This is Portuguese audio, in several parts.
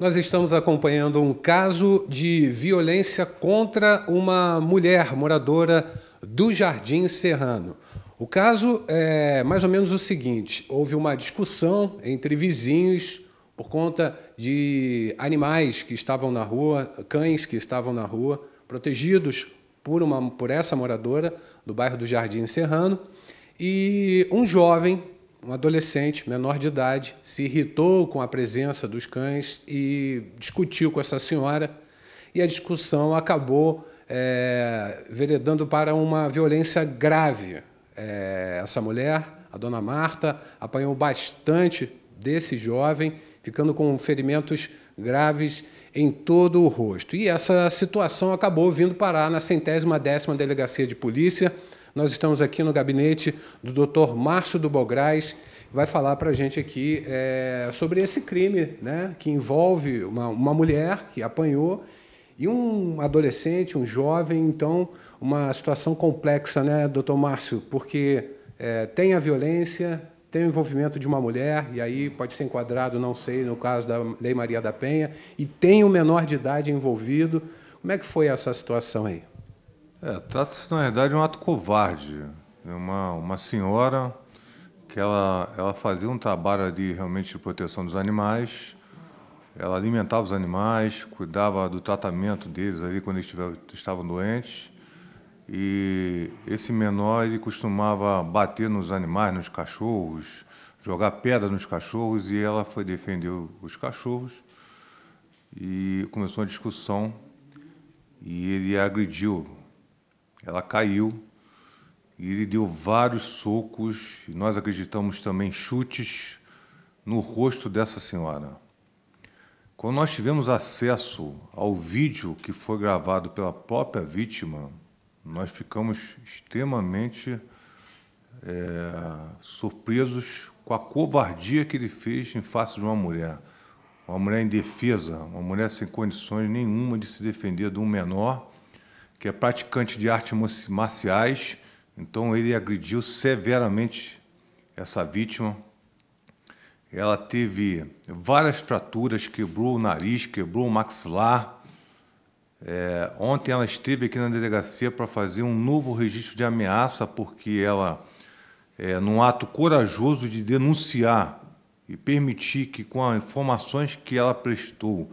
Nós estamos acompanhando um caso de violência contra uma mulher moradora do Jardim Serrano. O caso é mais ou menos o seguinte: houve uma discussão entre vizinhos por conta de animais que estavam na rua, cães que estavam na rua, protegidos por, uma, por essa moradora do bairro do Jardim Serrano, e um jovem um adolescente menor de idade se irritou com a presença dos cães e discutiu com essa senhora e a discussão acabou é, veredando para uma violência grave. É, essa mulher, a dona Marta, apanhou bastante desse jovem, ficando com ferimentos graves em todo o rosto. E essa situação acabou vindo parar na centésima décima delegacia de polícia, nós estamos aqui no gabinete do Dr. Márcio do Bograis, vai falar para a gente aqui é, sobre esse crime, né, que envolve uma, uma mulher que apanhou e um adolescente, um jovem, então uma situação complexa, né, doutor Márcio, porque é, tem a violência, tem o envolvimento de uma mulher, e aí pode ser enquadrado, não sei, no caso da Lei Maria da Penha, e tem o menor de idade envolvido. Como é que foi essa situação aí? É, Trata-se, na verdade, de um ato covarde. Uma, uma senhora que ela, ela fazia um trabalho de, realmente de proteção dos animais, ela alimentava os animais, cuidava do tratamento deles ali quando eles estavam doentes. E esse menor ele costumava bater nos animais, nos cachorros, jogar pedra nos cachorros, e ela foi defender os cachorros. E começou uma discussão e ele agrediu ela caiu e ele deu vários socos, e nós acreditamos também chutes, no rosto dessa senhora. Quando nós tivemos acesso ao vídeo que foi gravado pela própria vítima, nós ficamos extremamente é, surpresos com a covardia que ele fez em face de uma mulher. Uma mulher indefesa, uma mulher sem condições nenhuma de se defender de um menor que é praticante de artes marciais, então ele agrediu severamente essa vítima. Ela teve várias fraturas, quebrou o nariz, quebrou o maxilar. É, ontem ela esteve aqui na delegacia para fazer um novo registro de ameaça, porque ela, é, num ato corajoso de denunciar e permitir que, com as informações que ela prestou,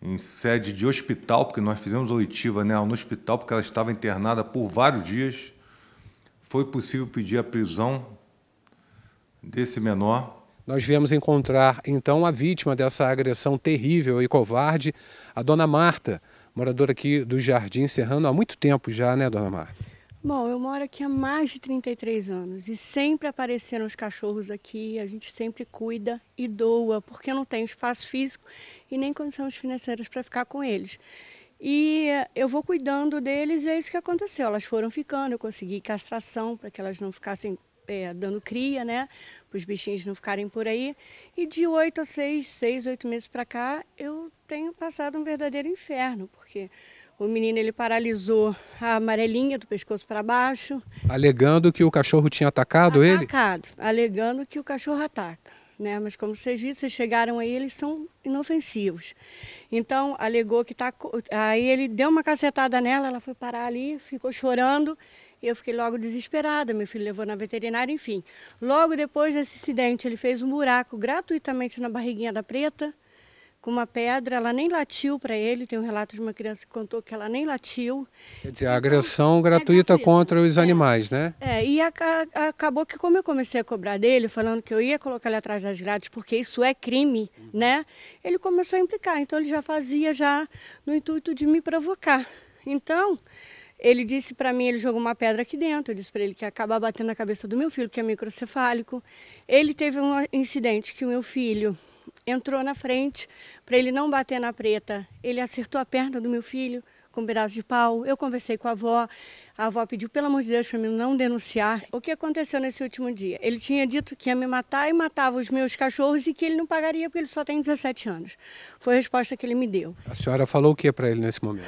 em sede de hospital, porque nós fizemos oitiva nela no hospital, porque ela estava internada por vários dias. Foi possível pedir a prisão desse menor. Nós viemos encontrar, então, a vítima dessa agressão terrível e covarde, a dona Marta, moradora aqui do Jardim Serrano há muito tempo já, né, dona Marta? Bom, eu moro aqui há mais de 33 anos e sempre apareceram os cachorros aqui, a gente sempre cuida e doa, porque não tem espaço físico e nem condições financeiras para ficar com eles. E eu vou cuidando deles e é isso que aconteceu. Elas foram ficando, eu consegui castração para que elas não ficassem é, dando cria, né? Para os bichinhos não ficarem por aí. E de oito a seis, seis, oito meses para cá, eu tenho passado um verdadeiro inferno, porque o menino ele paralisou a amarelinha do pescoço para baixo. Alegando que o cachorro tinha atacado, atacado ele? Atacado, alegando que o cachorro ataca. Né? Mas como vocês viram, vocês chegaram aí, eles são inofensivos. Então, alegou que tá. Aí ele deu uma cacetada nela, ela foi parar ali, ficou chorando. E eu fiquei logo desesperada. Meu filho levou na veterinária, enfim. Logo depois desse acidente, ele fez um buraco gratuitamente na barriguinha da preta com uma pedra, ela nem latiu para ele. Tem um relato de uma criança que contou que ela nem latiu. Quer dizer, a agressão então, gratuita é contra os é, animais, né? É, e a, a, acabou que, como eu comecei a cobrar dele, falando que eu ia colocar ele atrás das grades, porque isso é crime, uhum. né? Ele começou a implicar. Então, ele já fazia já no intuito de me provocar. Então. Ele disse para mim, ele jogou uma pedra aqui dentro. Eu disse para ele que ia acabar batendo na cabeça do meu filho, que é microcefálico. Ele teve um incidente que o meu filho entrou na frente para ele não bater na preta. Ele acertou a perna do meu filho com um pedaço de pau. Eu conversei com a avó. A avó pediu, pelo amor de Deus, para mim não denunciar. O que aconteceu nesse último dia? Ele tinha dito que ia me matar e matava os meus cachorros e que ele não pagaria porque ele só tem 17 anos. Foi a resposta que ele me deu. A senhora falou o que para ele nesse momento?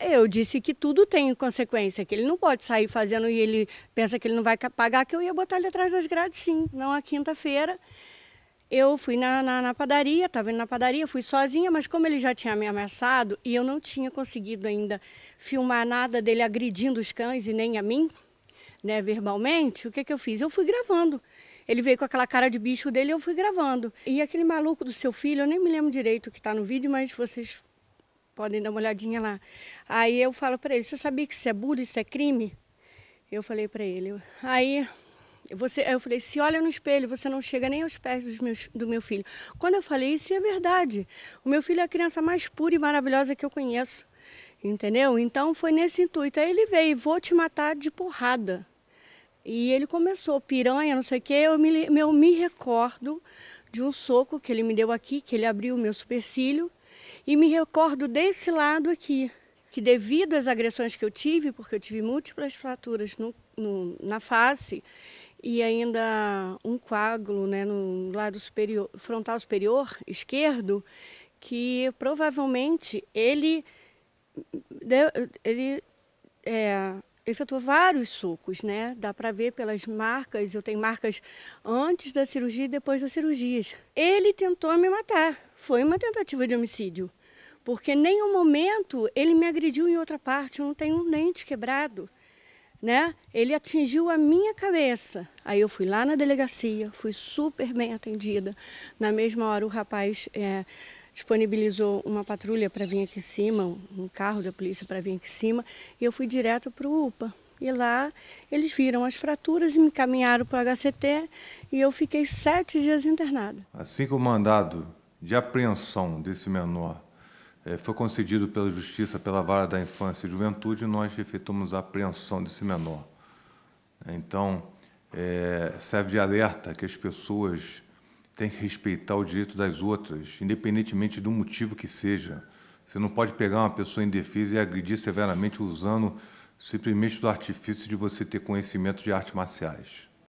Eu disse que tudo tem consequência, que ele não pode sair fazendo e ele pensa que ele não vai pagar, que eu ia botar ele atrás das grades sim, não a quinta-feira eu fui na, na, na padaria, estava indo na padaria, fui sozinha, mas como ele já tinha me ameaçado e eu não tinha conseguido ainda filmar nada dele agredindo os cães e nem a mim, né, verbalmente, o que, que eu fiz? Eu fui gravando. Ele veio com aquela cara de bicho dele e eu fui gravando. E aquele maluco do seu filho, eu nem me lembro direito o que está no vídeo, mas vocês podem dar uma olhadinha lá. Aí eu falo para ele, você sabia que isso é bullying, isso é crime? Eu falei para ele. Aí você, eu falei, se olha no espelho, você não chega nem aos pés dos meus, do meu filho. Quando eu falei isso, é verdade. O meu filho é a criança mais pura e maravilhosa que eu conheço. Entendeu? Então foi nesse intuito. Aí ele veio, vou te matar de porrada. E ele começou, piranha, não sei o quê. Eu me, eu me recordo de um soco que ele me deu aqui, que ele abriu o meu supercílio. E me recordo desse lado aqui, que devido às agressões que eu tive, porque eu tive múltiplas fraturas no, no, na face, e ainda um coágulo né, no lado superior, frontal superior esquerdo, que provavelmente ele, ele é, efetuou vários socos, né? Dá para ver pelas marcas, eu tenho marcas antes da cirurgia e depois das cirurgias. Ele tentou me matar, foi uma tentativa de homicídio, porque em nenhum momento ele me agrediu em outra parte, eu não tenho um dente quebrado né? Ele atingiu a minha cabeça. Aí eu fui lá na delegacia, fui super bem atendida. Na mesma hora o rapaz é, disponibilizou uma patrulha para vir aqui em cima, um carro da polícia para vir aqui em cima, e eu fui direto para o UPA. E lá eles viram as fraturas e me encaminharam para o HCT e eu fiquei sete dias internada. Assim que o mandado de apreensão desse menor foi concedido pela Justiça pela Vara da Infância e Juventude, nós efetuamos a apreensão desse menor. Então, é, serve de alerta que as pessoas têm que respeitar o direito das outras, independentemente do motivo que seja. Você não pode pegar uma pessoa indefesa e agredir severamente usando simplesmente do artifício de você ter conhecimento de artes marciais.